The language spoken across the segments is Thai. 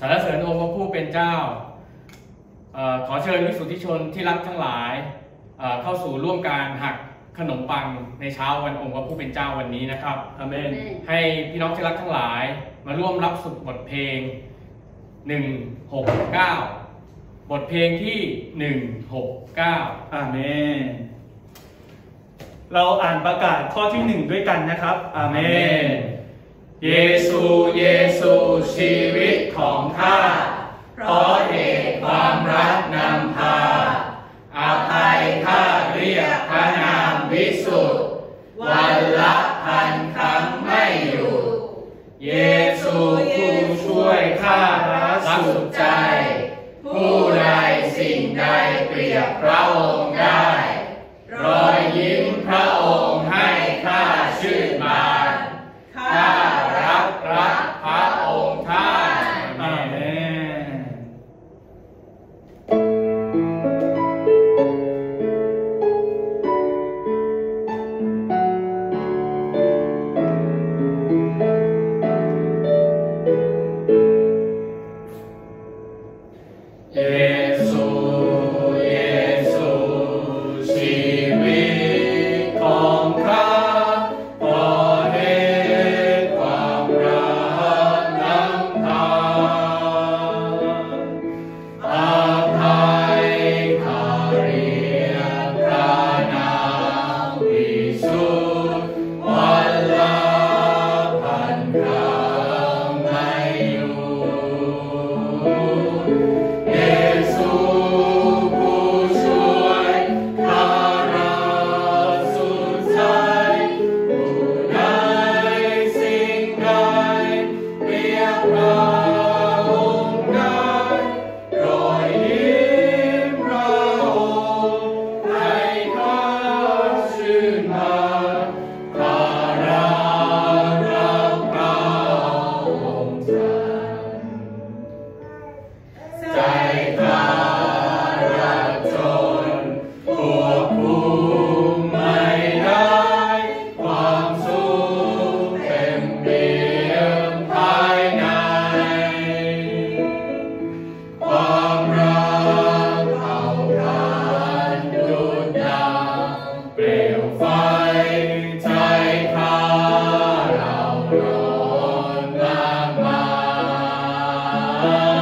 สรรเสริญองค์พระผู้เป็นเจ้าเออขอเชิญวิสุทธิชนที่รักทั้งหลายเอ่อเข้าสู่ร่วมการหักขนมปังในเช้าวันองค์พระผู้เป็นเจ้าวันนี้นะครับอาเมน ให้พี่น้องที่รักทั้งหลาย มาร่วมรับสุดบทเพลง 169 บทเพลงที่ 169อาเมน เราอ่านประกาศข้อที่หนึ่งด้วยกันนะครับอาเมน เยซู เยซูชีวิตของข้า เพราะเหตุความรักนำพาอาภัยข้าเรียกพระนามวิสุทธิ์วันละพันครั้งไม่อยู่ เยซูผู้ช่วยข้ารักสุดใจ ผู้ใดสิ่งใดเปรียบพระองค์ได้ รอยยิ้มพระองค์ให้ข้าชื่นบาน เ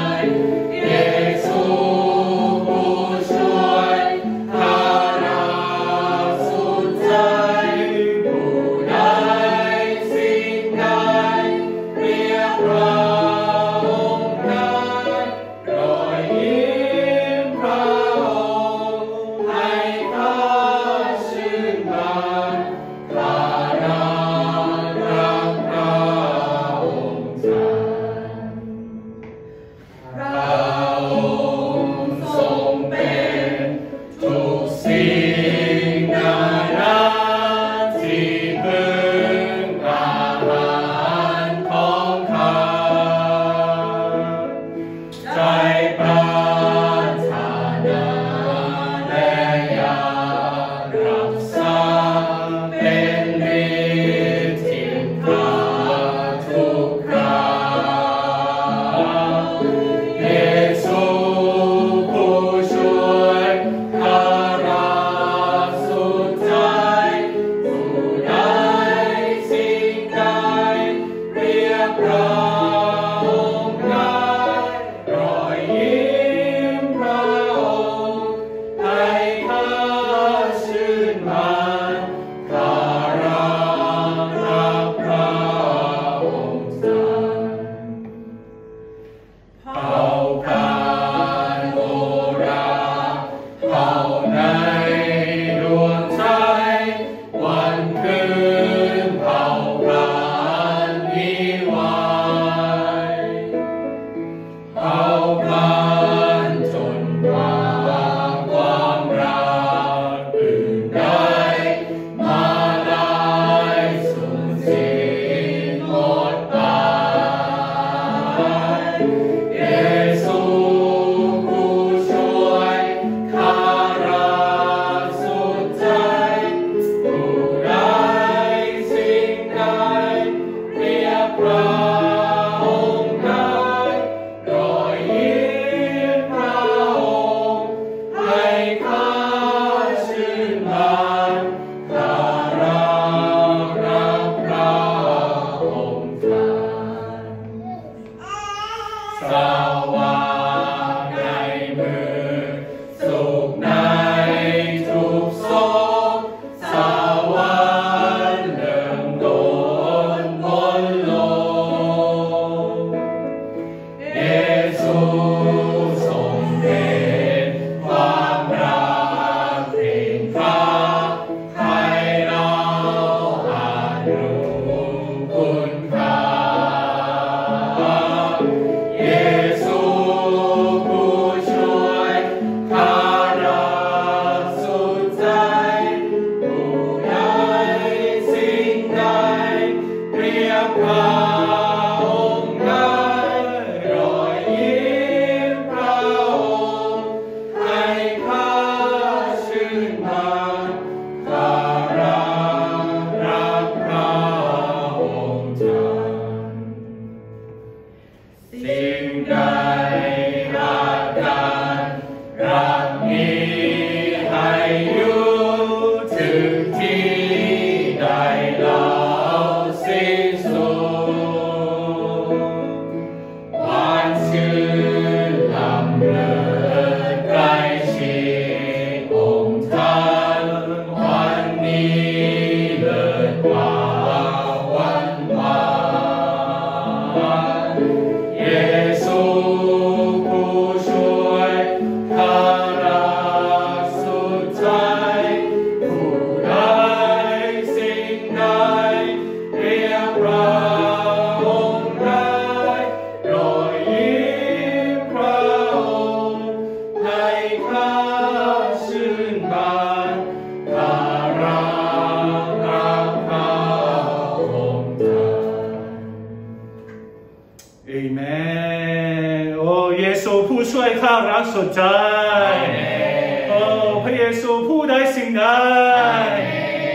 ูผู้ใดสิ่งใด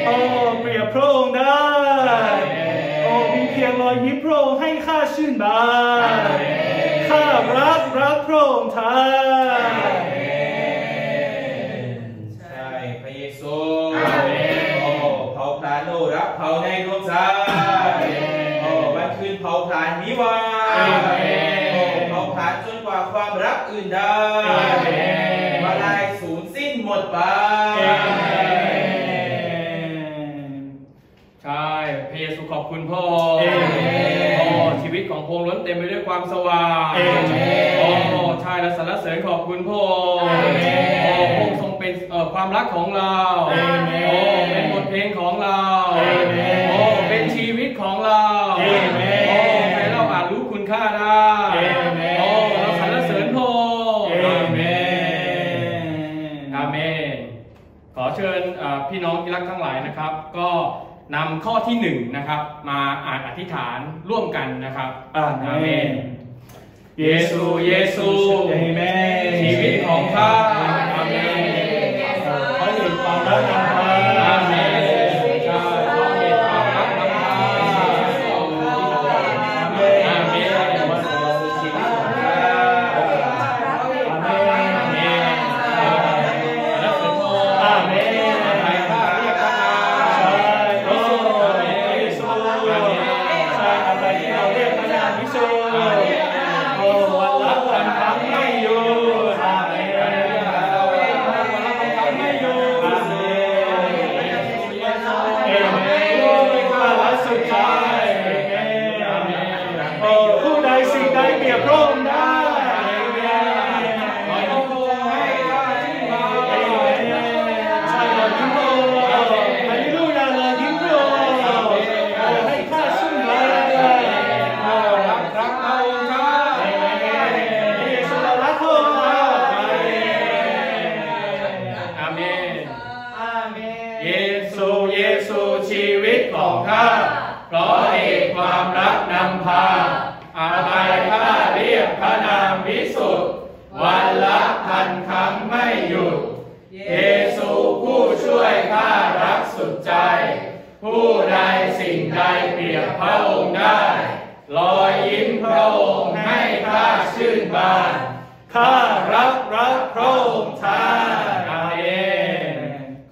โอ้เปรียบพระองค์ได้โอ้มีเพียงรอยยิ้มพระองค์ให้ข้าชื่นบานข้ารักรักพระองค์ท่านใช่พระเยซูโอ้เผาพลานโลรักเผาในดวงใจโอ้วันคืนเผาพลานนิวาโอ้เผาพลานจนกว่าความรักอื่นได้ พงษ์โอ้ชีวิตของพงล้นเต็มไปด้วยความสว่างโอ้ชายและสรรเสริญขอบคุณพงษ์โอ้พงทรงเป็นความรักของเราโอ้เป็นบทเพลงของเราโอ้เป็นชีวิตของเราโอ้ใครเราอาจรู้คุณค่าได้โอ้เราสรรเสริญพงษ์อเมนอาเมนขอเชิญพี่น้องที่รักทั้งหลายนะครับ ก็ นำข้อที่หนึ่งนะครับ มาอ่านอธิษฐานร่วมกันนะครับอาเมนเยซูเยซูชีวิตของข้าอาเมนขอหยุดความรัก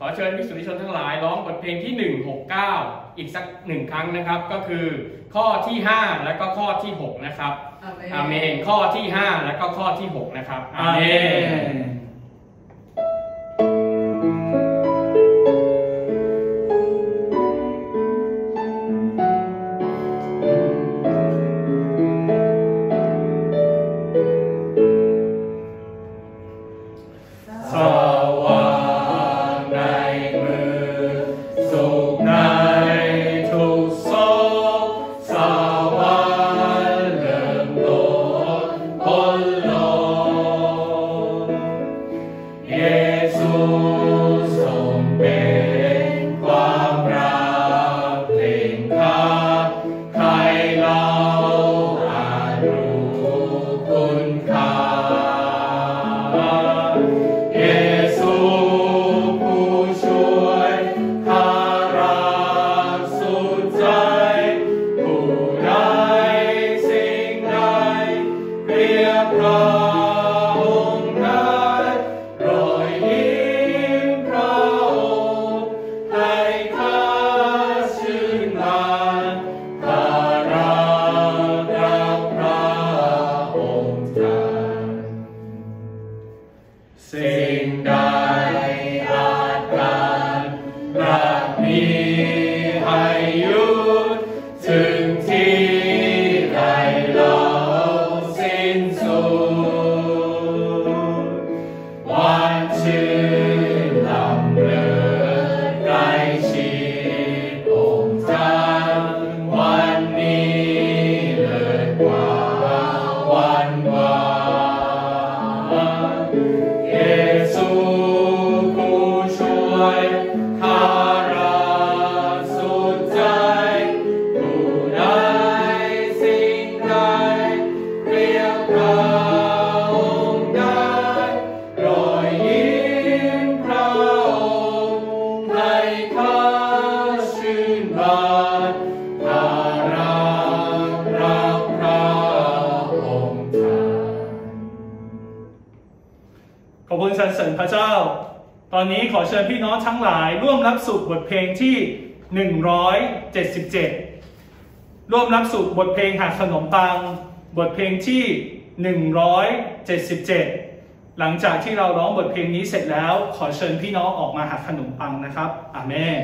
อเชิญพิกษุณีชนทั้งหลายร้องบทเพลงที่ 169 อีกสักหนึ่งครั้งนะครับ ก็คือข้อที่ 5 และก็ข้อที่ 6 นะครับอาเมนข้อที่ 5 และก็ข้อที่ 6 นะครับอาเมน ทั้งหลายร่วมรับสุขบทเพลงที่ 177 ร่วมรับสุขบทเพลงหักขนมปัง บทเพลงที่ 177 หลังจากที่เราร้องบทเพลงนี้เสร็จแล้ว ขอเชิญพี่น้องออกมาหักขนมปังนะครับอาเมน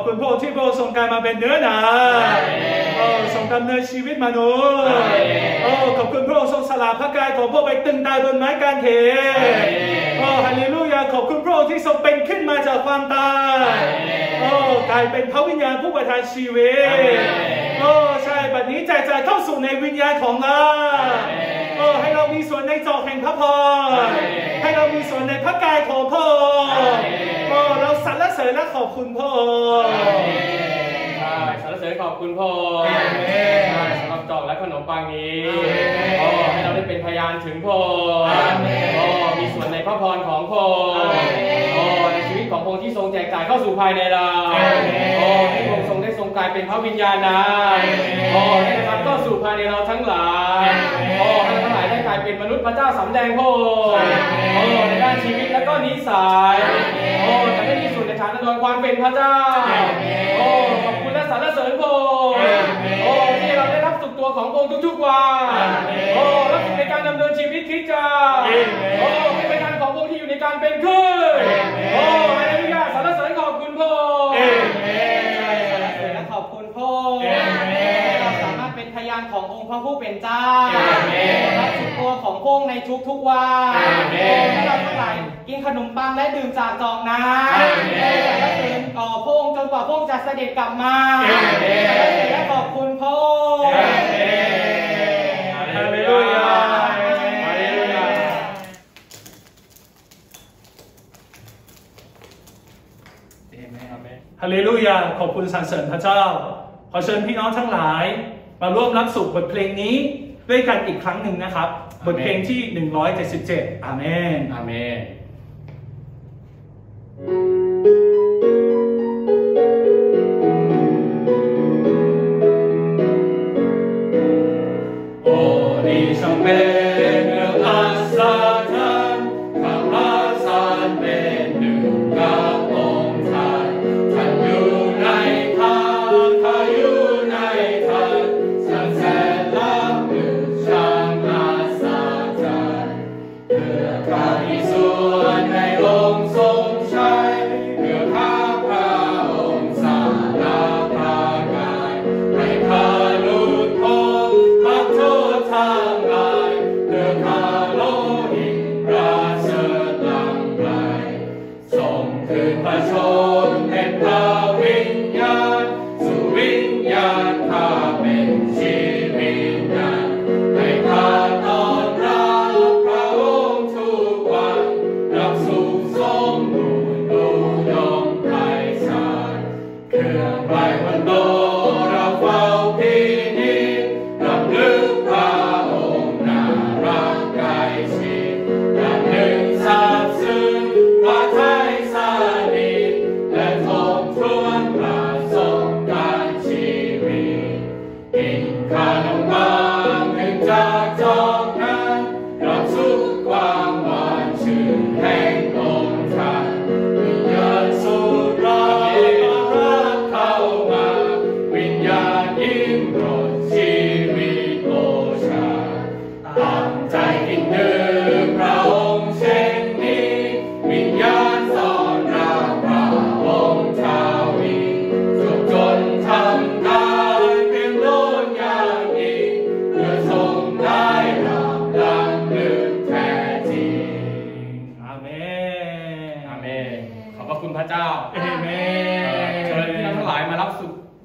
อบคุณพระองค์ที่พระองค์ทรงกลายมาเป็นเนื้อหนาเออทรงดำเนินชีวิตมนุษย์เออขอบคุณพระองค์ทรงสละพระกายของพระองค์ไปตึงตายบนไม้กางเขนโอ้ฮาเลลูยาขอบคุณพระองค์ที่ทรงเป็นขึ้นมาจากความตายโอ้กลายเป็นพระวิญญาณผู้ประทานชีวิตโอ้ใช่บัดนี้ใจใจเข้าสู่ในวิญญาณของเรา โอ้ให้เรามีส่วนในจอกแห่งพระพรให้เรามีส่วนในพระกายของพระองค์โอ้เราสรรเสริญและขอบคุณพระองค์ใช่สรรเสริญขอบคุณพ่ออาเมนใช่สำหรับจอกและขนมปังนี้อาเมนโอ้ให้เราได้เป็นพยานถึงพ่ออาเมนโอ้มีส่วนในพระพรของพ่ออาเมนโอ้ในชีวิตของพระองค์ที่ทรงแจกจ่ายเข้าสู่ภายในเราอาเมนโอ้ที่พระองค์ทรงได้ทรงกลายเป็นพระวิญญาณนะอาเมนโอ้ได้กระทำเข้าสู่ภายในเราทั้งหลายอาเมนโอ้ให้ เป็นมนุษย์พระเจ้าสำแดงพระองค์อาเมนโอ้ในด้านชีวิตและก็นิสัยโอ้จะได้มีส่วนในฐานดวงความเป็นพระเจ้าโอ้ขอบคุณและสรรเสริญพระองค์โอ้ที่เราได้รับสุขตัวของพระองค์ทุกๆวันโอ้รับสุขในการดำเนินชีวิตคริสตจักรโอ้เป็นพยานของพระองค์ที่อยู่ในการเป็นขึ้นโอ้ามารถเป็นพยานขององค์พระผู้เป็นเจ้าเอเมนรับสุขตัวของพระองค์ในทุกๆวันเอเมนให้เราทั้งหลายกินขนมปังและดื่มจากจอกน้ำเอเมนสรรเสริญต่อพระองค์จนกว่าพระองค์จะเสด็จกลับมาเอเมนสรรเสริญและขอบคุณพระองค์เอเมนฮาเลลูยาฮาเลลูยาฮาเลลูยา ขอบคุณสรรเสริญพระเจ้า ขอเชิญพี่น้องทั้งหลาย มาร่วมรับสุขบทเพลงนี้ด้วยกันอีกครั้งหนึ่งนะครับ บทเพลงที่ 177 อาเมนอาเมน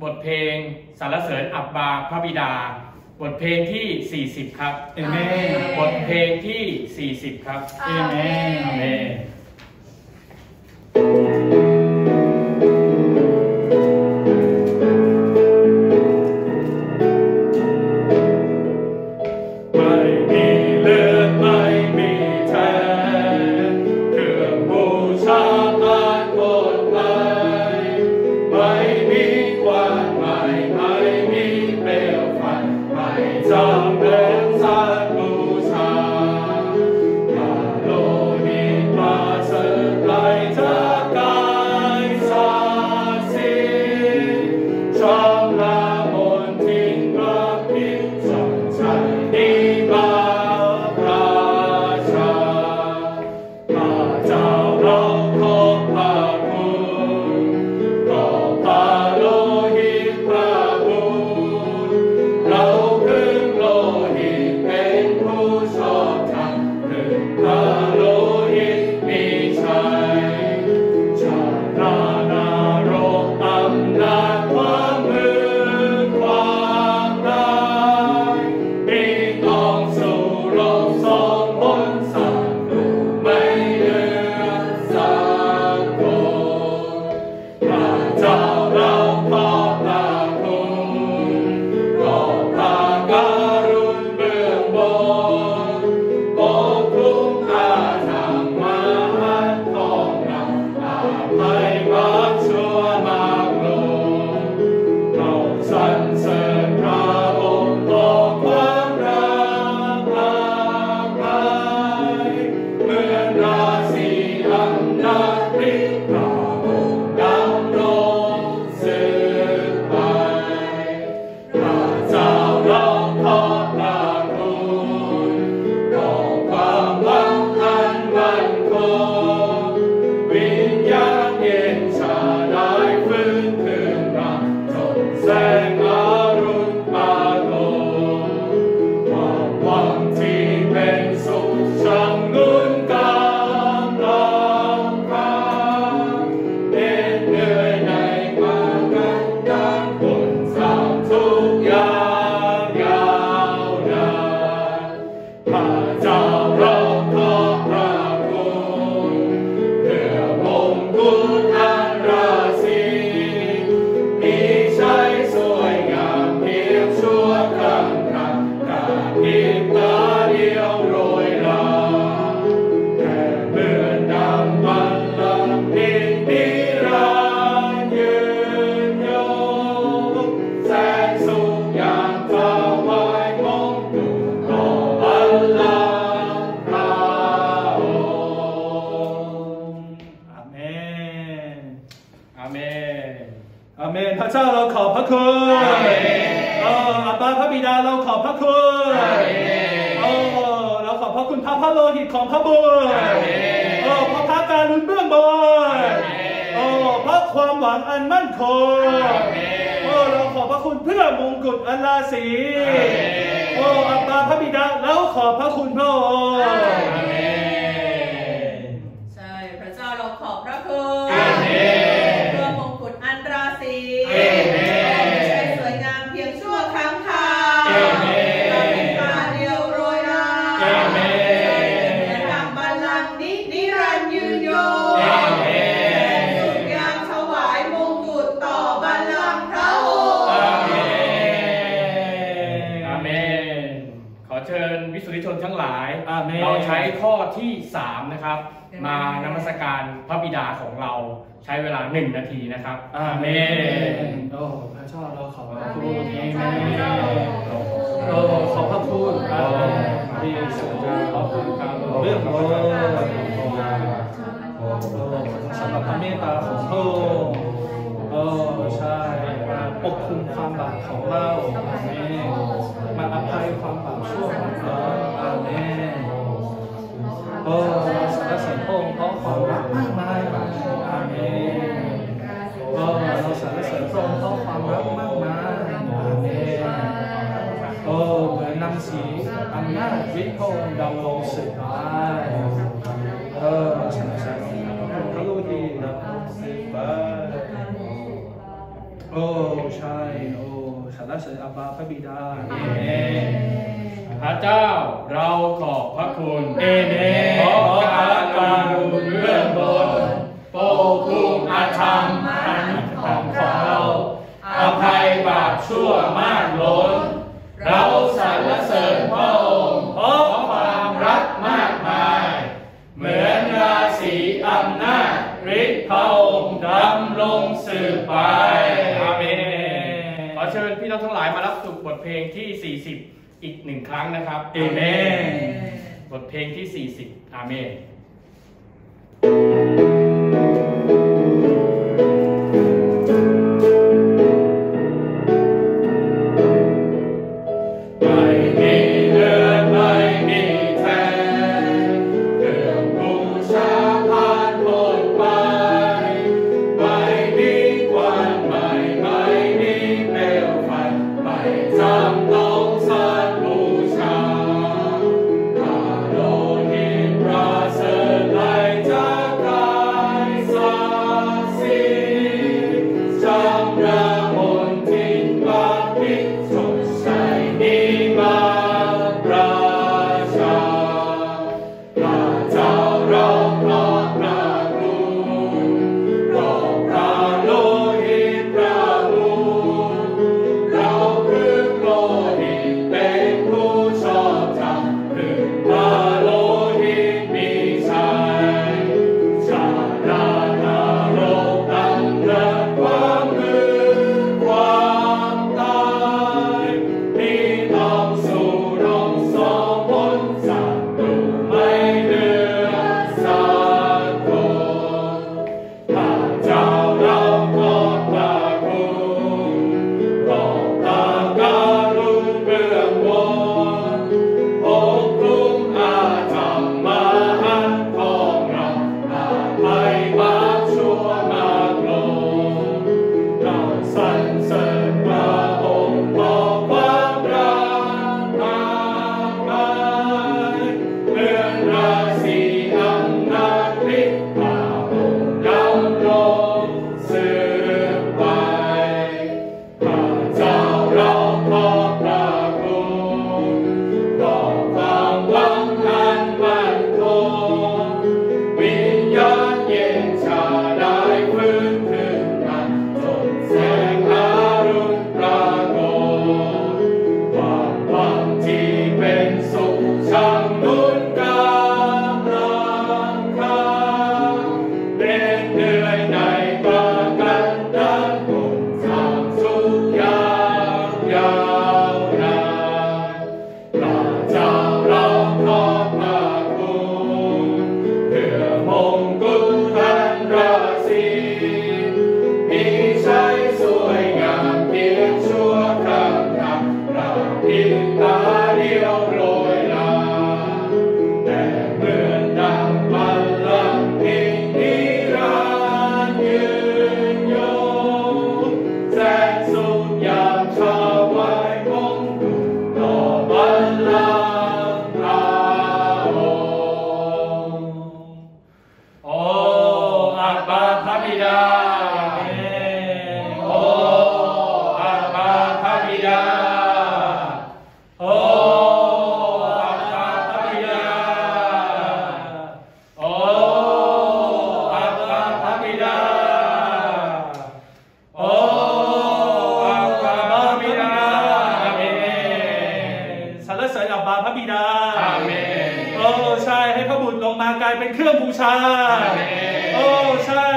บสุขบทเพลงสรรเสริญอับบาพระบิดา บทเพลงที่ 40 ครับเอเมนบทเพลงที่ 40 ครับเอเมนอาเมน อันราศีโอ้อาบาพระบิดาเราขอบพระคุณพระองค์ใช่พระเจ้าเราขอบพระ นะครับ มานมัสการพระบิดาของเราใช้เวลา1นาทีนะครับอาเมนโอ้พระเจ้าเราขอบพระคุณอาเมนโอ้ขอบพระคุณอาเมนที่สุดยอดขอบคุณการเรื่องโลโอ้สำหรับพระเมตตาของพระองค์โอ้ใช่มาปกคุมความบาปของเราอาเมนมาอภัยความบาปชั่วของเรา วิทย์พระองค์ดำรงสืบไปเออสรรเสริญพระลูกดีดำรงสืบไปโอ้ใช่โอ้สรรเสริญอับบาพระบิดาอาเมนพระเจ้าเราขอบพระคุณเอเมน เชิญพี่น้องทั้งหลายมารับสุขบทเพลงที่ 40 อีกหนึ่งครั้งนะครับเอเมนบทเพลงที่ 40อาเมน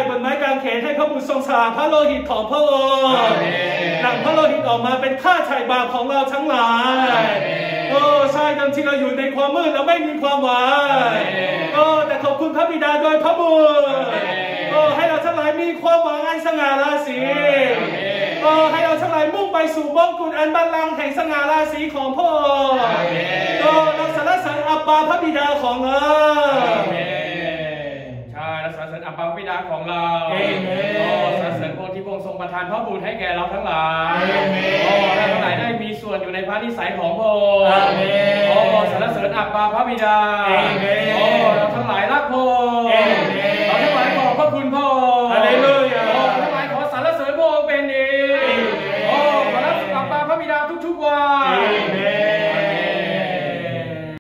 บนไม้กางเขนให้พระบุตรทรงสละพระโลหิตของพระองค์อาเมนหลั่งพระโลหิตออกมาเป็นค่าไถ่บาปของเราทั้งหลายอาเมนโอ้ใช่ทั้งที่เราอยู่ในความมืดและไม่มีความหวังอาเมนโอ้แต่ขอบคุณพระบิดาโดยพระบุตรอาเมนโอ้ให้เราทั้งหลายมีความหวังอันสง่าราศีอาเมนโอ้ให้เราทั้งหลายมุ่งไปสู่มงกุฎอันบัลลังก์แห่งสง่าราศีของพระองค์อาเมนโอ้เราสรรเสริญอับบาพระบิดาของเราอาเมนใช่ จากพระบิดาของเราโอ้สรรเสริญพระที่พงค์ทรงประทานพระบุญให้แก่เราทั้งหลายโอ้ท่านทั้งหลายได้มีส่วนอยู่ในพระนิสัยของพระองค์โอ้สรรเสริญอัปปาพระบิดาโอ้เราทั้งหลายรักพระองค์เราทั้งหลายขอบพระคุณพระองค์